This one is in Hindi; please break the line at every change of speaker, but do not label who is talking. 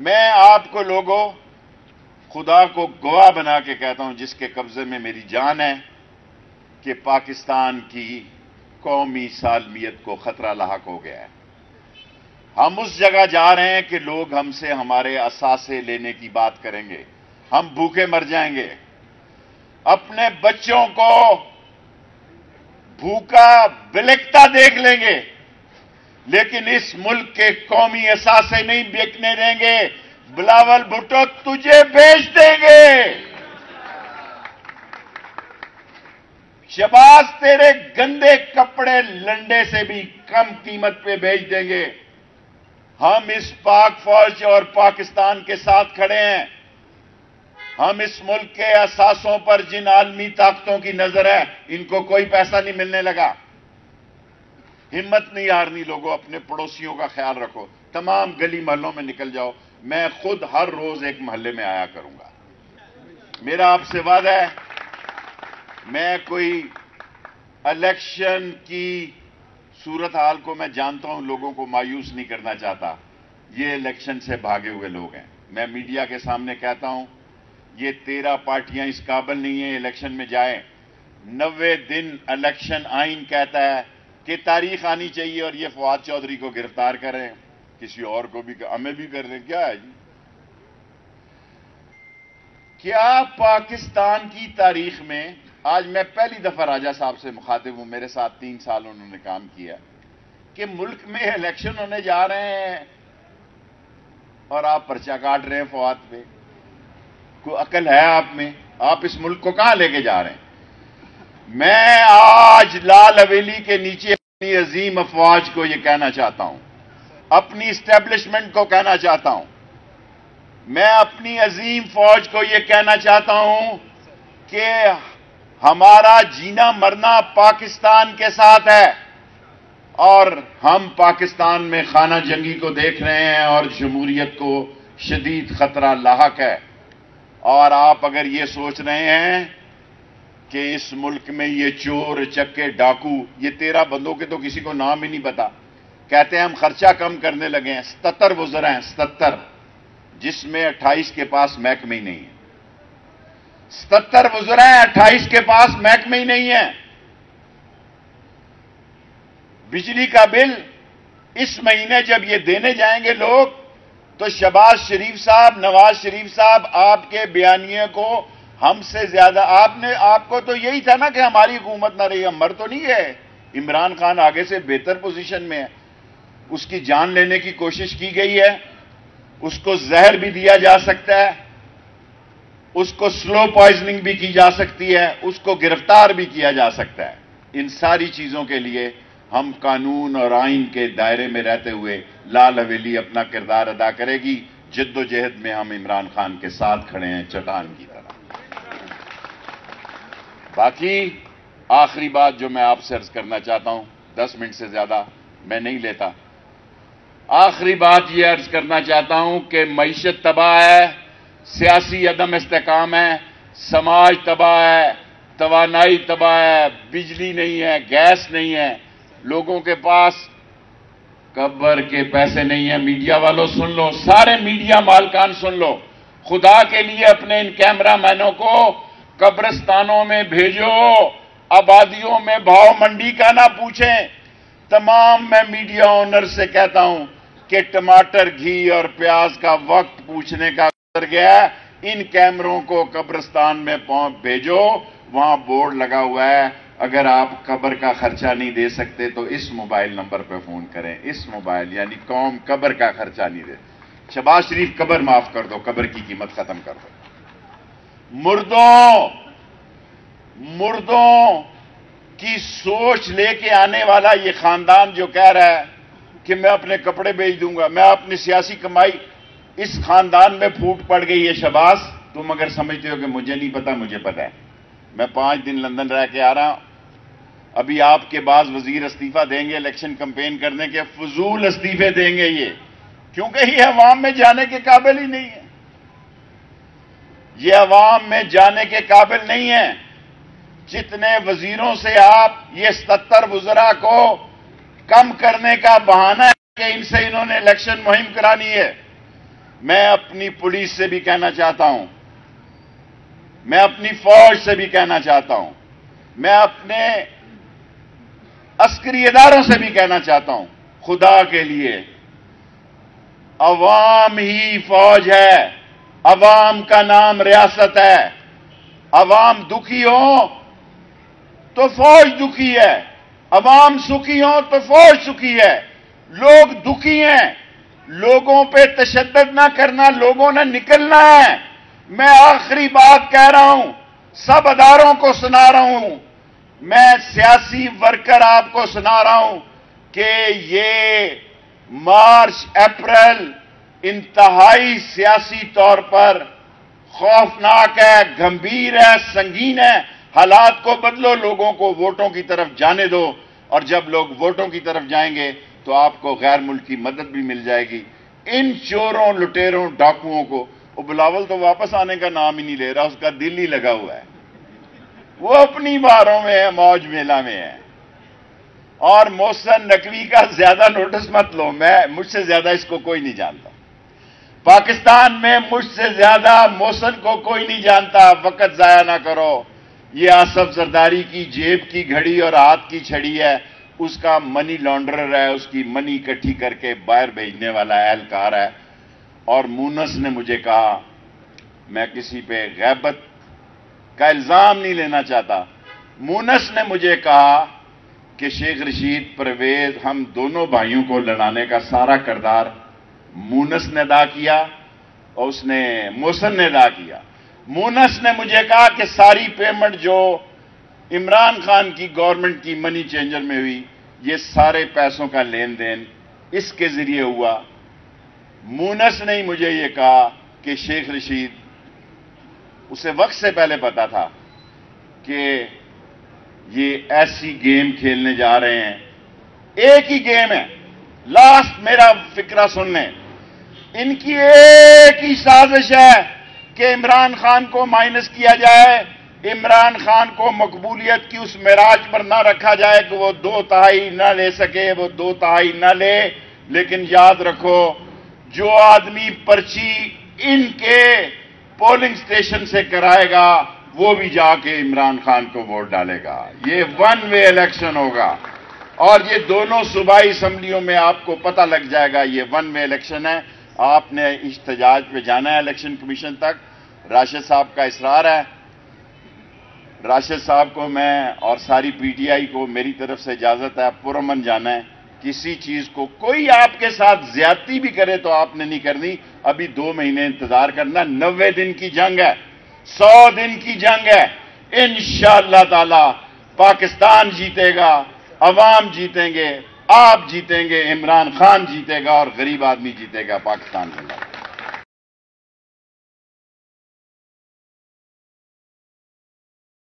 मैं आपको लोगों, खुदा को गवाह बना के कहता हूँ, जिसके कब्जे में मेरी जान है, कि पाकिस्तान की कौमी सालमियत को खतरा लाक हो गया है। हम उस जगह जा रहे हैं कि लोग हमसे हमारे असासे लेने की बात करेंगे। हम भूखे मर जाएँगे। अपने बच्चों को भूखा बिलकता देख लेंगे। लेकिन इस मुल्क के कौमी असासे नहीं बेचने देंगे। बिलावल भुट्टो तुझे बेच देंगे। शबाज, तेरे गंदे कपड़े लंडे से भी कम कीमत पे बेच देंगे। हम इस पाक फौज और पाकिस्तान के साथ खड़े हैं। हम इस मुल्क के असासों पर जिन आलमी ताकतों की नज़र है, इनको कोई पैसा नहीं मिलने लगा। हिम्मत नहीं हारनी लोगों, अपने पड़ोसियों का ख्याल रखो। तमाम गली महलों में निकल जाओ। मैं खुद हर रोज एक मोहल्ले में आया करूँगा। मेरा आपसे वादा है, मैं कोई इलेक्शन की सूरत हाल को मैं जानता हूँ, लोगों को मायूस नहीं करना चाहता। ये इलेक्शन से भागे हुए लोग हैं। मैं मीडिया के सामने कहता हूँ, ये तेरह पार्टियाँ इस काबल नहीं है इलेक्शन में जाए। नब्बे दिन इलेक्शन आइन कहता है कि तारीख आनी चाहिए और ये फवाद चौधरी को गिरफ़्तार करें। किसी और को भी हमें भी कर दें। क्या है जी? क्या पाकिस्तान की तारीख में आज मैं पहली दफ़ा राजा साहब से मुखातिब हूँ। मेरे साथ तीन साल उन्होंने काम किया कि मुल्क में इलेक्शन होने जा रहे हैं और आप पर्चा काट रहे हैं फवाद पे। को अकल है आप में? आप इस मुल्क को कहाँ लेके जा रहे हैं? मैं आज लाल हवेली के नीचे अपनी अजीम अफवाज को यह कहना चाहता हूँ। अपनी स्टैब्लिशमेंट को कहना चाहता हूँ। मैं अपनी अजीम फौज को यह कहना चाहता हूँ कि हमारा जीना मरना पाकिस्तान के साथ है और हम पाकिस्तान में खाना जंगी को देख रहे हैं और जमहूरियत को शदीद खतरा लाक है। और आप अगर ये सोच रहे हैं कि इस मुल्क में ये चोर, चक्के, डाकू, ये तेरह बंदों के तो किसी को नाम ही नहीं पता। कहते हैं, हम खर्चा कम करने लगे हैं। सतर गुजर हैं सतर जिसमें अट्ठाईस के पास महकमे ही नहीं है। सतर गुजर हैं, अट्ठाईस के पास महकमे ही नहीं है। बिजली का बिल इस महीने जब ये देने जाएँगे लोग तो शबाज शरीफ साहब, नवाज़ शरीफ साहब आपके बयानिए को हमसे ज़्यादा आपने, आपको तो यही था ना कि हमारी हुकूमत ना रही मर तो नहीं है इमरान खान आगे से बेहतर पोजीशन में है। उसकी जान लेने की कोशिश की गई है। उसको जहर भी दिया जा सकता है। उसको स्लो पॉइजनिंग भी की जा सकती है। उसको गिरफ़्तार भी किया जा सकता है। इन सारी चीज़ों के लिए हम कानून और आइन के दायरे में रहते हुए लाल हवेली अपना किरदार अदा करेगी। जिद्दोजहद में हम इमरान खान के साथ खड़े हैं, चट्टान की तरह बाकी आखिरी बात जो मैं आपसे अर्ज़ करना चाहता हूँ, दस मिनट से ज़्यादा मैं नहीं लेता। आखिरी बात यह अर्ज़ करना चाहता हूँ कि मीशत तबाह है, सियासी अदम इस्तेकाम है, समाज तबाह है तोानाई तबाह है, बिजली नहीं है, गैस नहीं है, लोगों के पास कब्र के पैसे नहीं है, मीडिया वालों सुन लो, सारे मीडिया मालकान सुन लो, खुदा के लिए अपने इन कैमरा मैनों को कब्रस्तानों में भेजो, आबादियों में भाव मंडी का ना पूछें। तमाम मैं मीडिया ओनर से कहता हूँ कि टमाटर, घी और प्याज का वक्त पूछने का कर गया इन कैमरों को कब्रस्तान में पहुँच भेजो, वहाँ बोर्ड लगा हुआ है। अगर आप कब्र का खर्चा नहीं दे सकते तो इस मोबाइल नंबर पर फ़ोन करें। इस मोबाइल, यानी कौम कब्र का खर्चा नहीं दे। शबाज शरीफ, कब्र माफ़ कर दो, कब्र की कीमत खत्म कर दो। मुर्दों मुर्दों की सोच लेके आने वाला ये खानदान जो कह रहा है कि मैं अपने कपड़े बेच दूँगा, मैं अपनी सियासी कमाई इस खानदान में फूट पड़ गई है शबाज। तुम अगर समझते हो कि मुझे नहीं पता, मुझे पता है। मैं पाँच दिन लंदन रह के आ रहा हूँ। अभी आपके बाद वज़ीर इस्तीफा देंगे, इलेक्शन कंपेन करने के, फजूल इस्तीफे देंगे ये। क्योंकि ये अवाम में जाने के काबिल ही नहीं है। ये अवाम में जाने के काबिल नहीं है। जितने वजीरों से आप ये सत्तर वजरा को कम करने का बहाना है कि इनसे इन्होंने इलेक्शन मुहिम करानी है। मैं अपनी पुलिस से भी कहना चाहता हूँ। मैं अपनी फौज से भी कहना चाहता हूँ। मैं अपने अस्करी इदारों से भी कहना चाहता हूँ। खुदा के लिए। अवाम ही फौज है। अवाम का नाम रियासत है। अवाम दुखी हो तो फौज दुखी है। अवाम सुखी हो तो फौज सुखी है। लोग दुखी हैं। लोगों पे तशद ना करना, लोगों ने निकलना है। मैं आखिरी बात कह रहा हूँ, सब अदारों को सुना रहा हूँ। मैं सियासी वर्कर आपको सुना रहा हूँ कि ये मार्च, अप्रैल इंतहाई सियासी तौर पर खौफनाक है, गंभीर है, संगीन है। हालात को बदलो, लोगों को वोटों की तरफ़ जाने दो। और जब लोग वोटों की तरफ़ जाएँगे तो आपको गैर मुल्क मदद भी मिल जाएगी। इन चोरों, लुटेरों, डाकुओं को, वो बिलावल तो वापस आने का नाम ही नहीं ले रहा, उसका दिल ही लगा हुआ है। वो अपनी बारों में है, मौज मेला में है। और मोहसन नकवी का ज़्यादा नोटिस मत लो, मैं मुझसे ज़्यादा इसको कोई नहीं जानता। पाकिस्तान में मुझसे ज़्यादा मोहसन को कोई नहीं जानता। वक्त जाया ना करो। ये आसफ जरदारी की जेब की घड़ी और हाथ की छड़ी है। उसका मनी लॉन्ड्रर है। उसकी मनी इकट्ठी करके बाहर भेजने वाला एहलकार है। और मूनस ने मुझे कहा, मैं किसी पे गैबत का इल्ज़ाम नहीं लेना चाहता। मूनस ने मुझे कहा कि, शेख रशीद, परवेज, हम दोनों भाइयों को लड़ाने का सारा करदार मूनस ने अदा किया और उसने मोहसन ने अदा किया। मूनस ने मुझे कहा कि सारी पेमेंट जो इमरान खान की गवर्नमेंट की मनी चेंजर में हुई, ये सारे पैसों का लेन देन इसके ज़रिए हुआ। मूनस ने ही मुझे ये कहा कि शेख रशीद, उसे वक्त से पहले पता था कि ये ऐसी गेम खेलने जा रहे हैं। एक ही गेम है। लास्ट मेरा फिक्रा सुनने। इनकी एक ही साजिश है कि इमरान खान को माइनस किया जाए, इमरान खान को मकबूलियत की उस मेराज पर ना रखा जाए कि वो दो तहाई ना ले सके, वो दो तहाई ना ले। लेकिन याद रखो, जो आदमी पर्ची इनके पोलिंग स्टेशन से कराएगा, वो भी जाके इमरान खान को वोट डालेगा। ये वन वे इलेक्शन होगा। और ये दोनों सूबाई असम्बलियों में आपको पता लग जाएगा, ये वन वे इलेक्शन है। आपने इश्तजाज पे जाना है इलेक्शन कमीशन तक। राशिद साहब का इसरार है। राशिद साहब को मैं और सारी पीटीआई को मेरी तरफ़ से इजाज़त है पुरमन जाना है। किसी चीज़ को कोई आपके साथ ज्यादती भी करे तो आपने नहीं करनी। अभी दो महीने इंतज़ार करना, नब्बे दिन की जंग है, सौ दिन की जंग है। इन ताला पाकिस्तान जीतेगा, अवाम जीतेंगे आप जीतेंगे इमरान खान जीतेगा और गरीब आदमी जीतेगा पाकिस्तान के अंदर